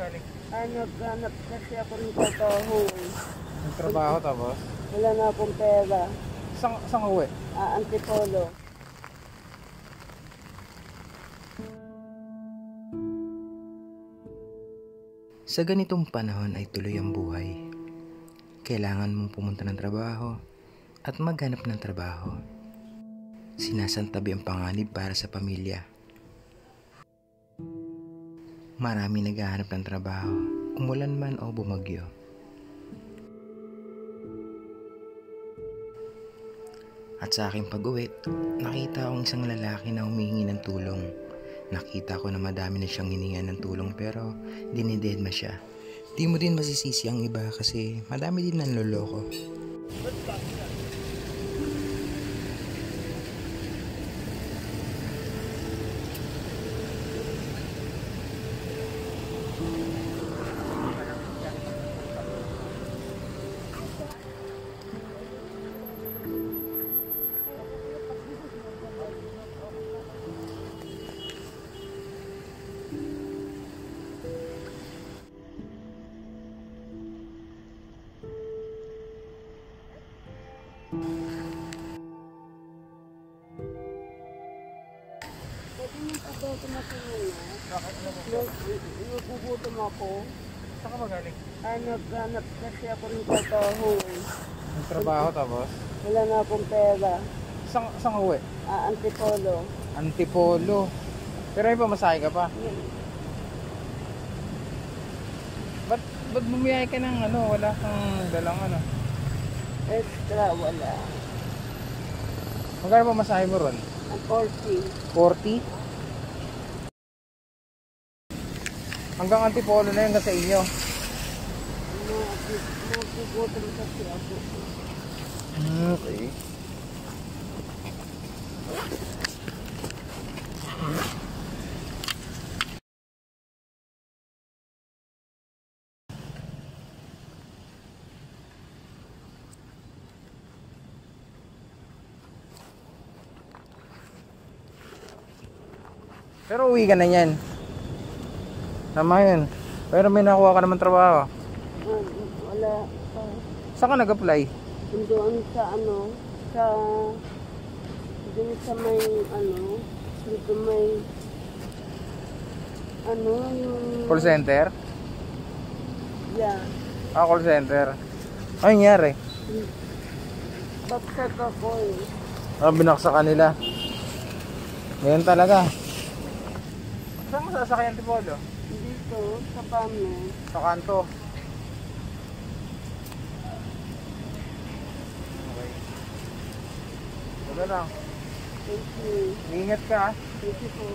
magaling? Ay, naghanap kasi ako ng trabaho. Nagtrabaho tapos? Wala na akong pera. Saan, saan ka uwi? Ah, antipolo. Sa ganitong panahon ay tuloy ang buhay. Kailangan mong pumunta ng trabaho at maghanap ng trabaho. Sinasantabi ang panganib para sa pamilya. Marami naghahanap ng trabaho, umulan man o bumagyo. At sa aking pag-uwi, nakita akong isang lalaki na humihingi ng tulong. Nakita ko na madami na siyang hiningan ng tulong pero dinidedma siya. Di mo din masisisi ang iba kasi madami din nanloloko. Pwede mo pa daw tumatulong na? Nagugutom ako. Saan ka magaling? Ay, naghanap kasi ako ng trabaho. Nagtrabaho tapos? Wala na akong pera. Saan, saan uwi? Ah, antipolo. Antipolo. Pero may pamasahe ka pa. Ba't, ba't bumiyay ka ng ano? Wala kang dalang ano? Extra, wala. Magkano pamasahe mo ron? Ang 40. 40? Hanggang Antipolo na yun sa inyo. Okay. Pero uwi ka na yan. Tama yun. Pero may nakuha ka naman trabaho. Ah, wala pa. Saan ka nag-apply? Doon sa ano, sa, doon sa may, ano, dito may, ano, yung, Call center? yeah, Ah, call center. Ano nangyari? baksak ako eh. Ah, binaksa kanila. Ngayon talaga. Saan ka sasakyan ti Polo? Dito, sa pamo. Sa kanto. Okay. Wala lang. Thank you. Ingat ka. Thank you po.